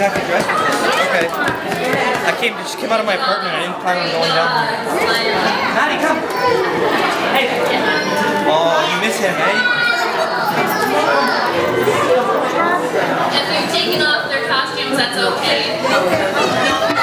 Kentucky dress? Okay. I came just came out of my apartment. I didn't plan on going down there. Maddie, come. Hey. Oh, you miss him, eh? If you're taking off their costumes, that's okay.